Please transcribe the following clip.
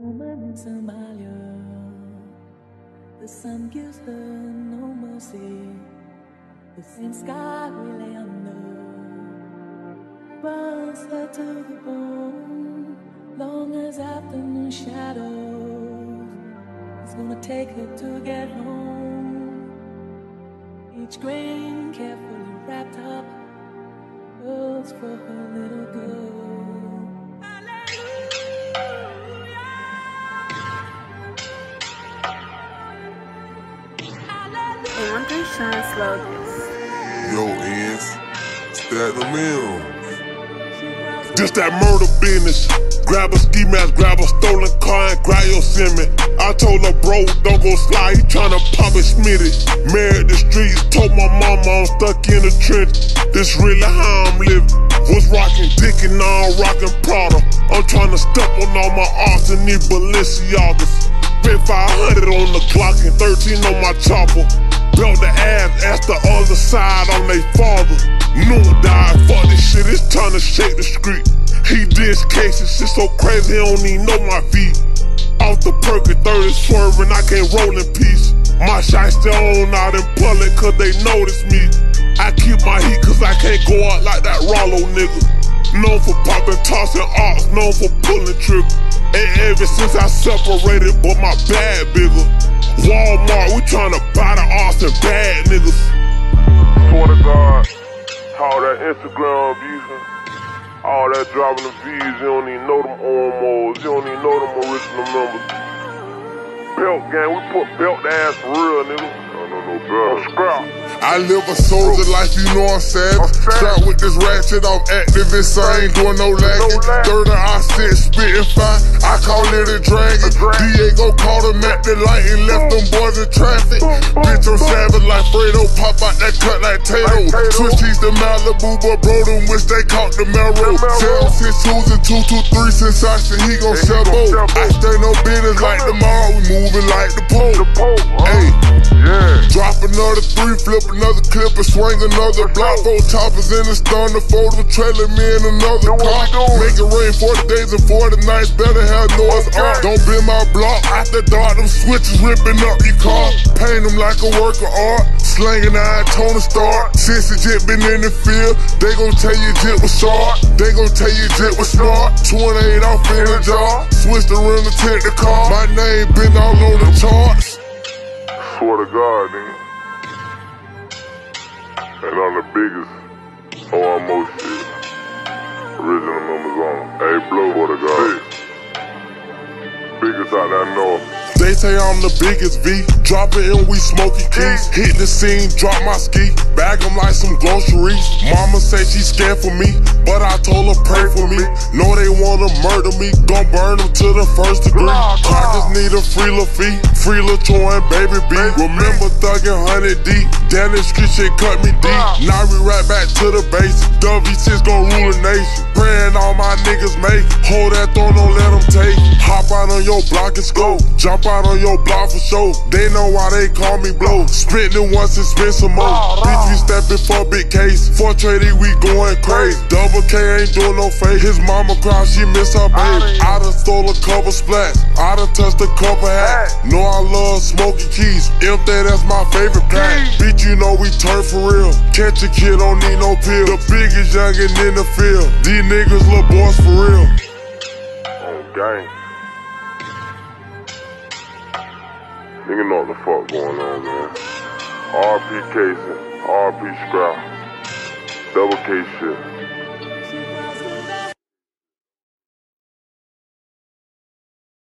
Woman Somalia, the sun gives her no mercy. The same sky we lay under burns her to the bone. Long as afternoon shadows, it's gonna take her to get home. Each grain carefully wrapped up was for her little And they shine slogans. Yo, ends, stack the in. Just that murder business. Grab a ski mask, grab a stolen car, and grab your semi. I told her, bro, don't go slide, he tryna pop it smitty. Married the streets, told my mama I'm stuck in the trench. This really how I'm living. Was rocking dick and now I'm rocking Prada. I'm tryna step on all my arts and these Balenciagas. Spent 500 on the Glock and 13 on my chopper. Belt the ass, ask the other side on they father. No died, fuck this shit, it's time to shake the street. He did cases, shit so crazy, he don't even know my feet. Off the perk at 30 swerving, I can't roll in peace. My shot still on out in public cause they notice me. I keep my heat cause I can't go out like that Rollo nigga. Known for popping, tossing ox, known for pulling trigger. And ever since I separated, but my bag bigger. Walmart, we tryna buy the Austin bad niggas. Swear to God, all that Instagram abusing, all that dropping the views, you don't even know them OMOs, you don't even know them original members. Belt gang, we put belt ass for real, nigga. I don't know no better. Scrap. I live a soldier life, you know I'm sad. Trap with this ratchet, I'm active insane, doing no lagging. Third I sit, spitting fire, I call it a dragon. Diego called him at the light and left them boys in traffic. Bitch, I'm savage like Fredo, pop out that cut like Tato. Switch keys to Malibu, but bro, them wish they caught the Melrose. Tell twos and two, two, three, since I said he gon' sell both. I stay no business like tomorrow, we moving like the pole. Hey, yeah. Drop another three, flip another clip and swing another block. Four choppers in the stun, the photo trailer me in another car. Make it rain 40 days and 40 nights, better have noise on. Don't bend my block, after dark, them switches ripping up your car. Paint them like a work of art, slanging eye, Tony Stark. Since the jet been in the field, they gon' tell you jet was sharp. They gon' tell you jet was smart. 28 off in the jar, switch the rim to take the car. My name been all on the charts. Swear to God, nigga. And I'm the biggest oh, OMO shit. Original members on. Hey, blow for the God. Biggest out there north. They say I'm the biggest V. Drop it and we smoking keys. Hit the scene, drop my ski. Bag Bag 'em like some groceries. Mama say she scared for me, but I told her pray for me. Know they wanna murder me, gon' burn them to the first degree. Crackers need a free fee. Free little Troy and baby B. Remember thuggin' 100 deep. Down the street shit cut me deep. Now we right back to the base. WV6 gon' rule the nation. Praying all my niggas make. Hold that throne, don't let them take. Hop out on your block and scope. Jump out on your block for show. They know why they call me blow. Spent it once and spent some more. Bitch, we stepping for big case. For trading, we going crazy. Double K ain't doing no fake. His mama cried, she miss her baby. I done stole a couple splats. I done touched a couple hats. Know I love smoking keys. That, that's my favorite pack. Bitch, you know we turn for real. Catch a kid, don't need no pill. The biggest youngin' in the field. These niggas little for real. Oh, gang. Nigga know what the fuck going on, man. RP Casey, RP Scrap, Double K shit.